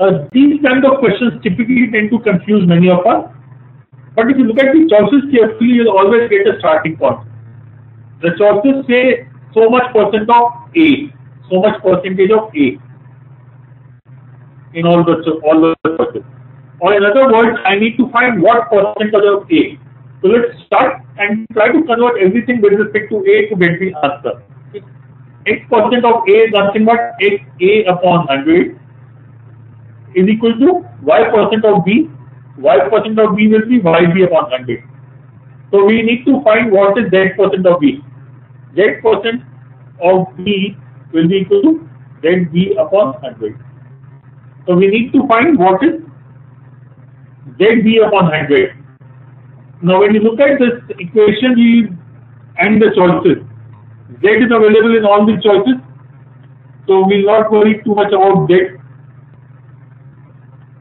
Uh, these kind of questions typically tend to confuse many of us. But if you look at the choices carefully, you'll always get a starting point. The choices say so much percent of A, so much percentage of A in all the all the choices. Or in other words, I need to find what percentage of A. So let's start and try to convert everything with respect to A to get the answer. X percent of A is nothing but X A upon 100 is equal to Y percent of B. Y percent of B will be YB upon 100. So we need to find what is Z percent of B. Z percent of B will be equal to ZB upon 100. So we need to find what is ZB upon 100. Now when you look at this equation we and the choices, Z is available in all the choices. So we will not worry too much about Z.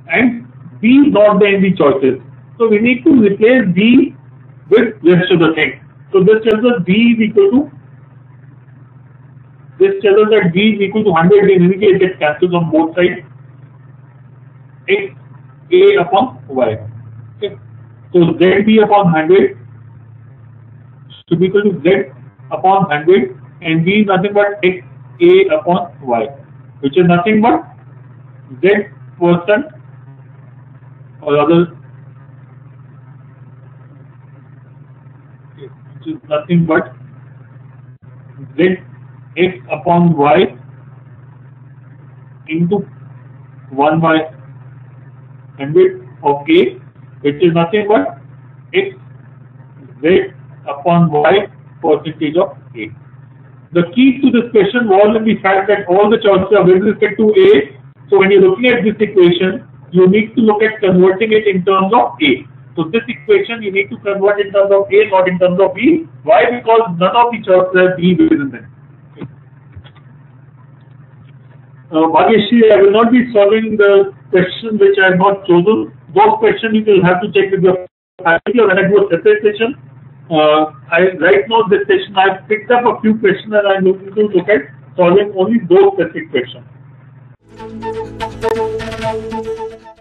And B not the the choices. So we need to replace B with rest of the thing. So this tells us B is equal to this tells us that B is equal to 100 in any case it cancels on both sides. X A upon Y. So ZB upon 100 should be equal to Z upon 100 and B is nothing but X A upon Y which is nothing but Z percent or other which is nothing but Z x upon y into 1 by 100 of a which is nothing but x z upon y percentage of a. The key to this question was in the fact that all the choices are with respect to a. So when you're looking at this equation, you need to look at converting it in terms of a. So this equation you need to convert in terms of a, not in terms of b. Why? Because none of the choices have b within them. Uh, I will not be solving the question which I have not chosen. Those questions you will have to check with your faculty when I do a separate session. Uh, I right now this session I have picked up a few questions and I'm looking to look at solving only those specific questions. Tchau.